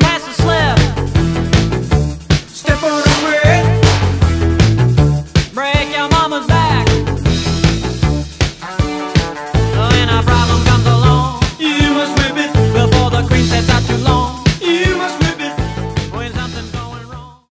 Pass the slip.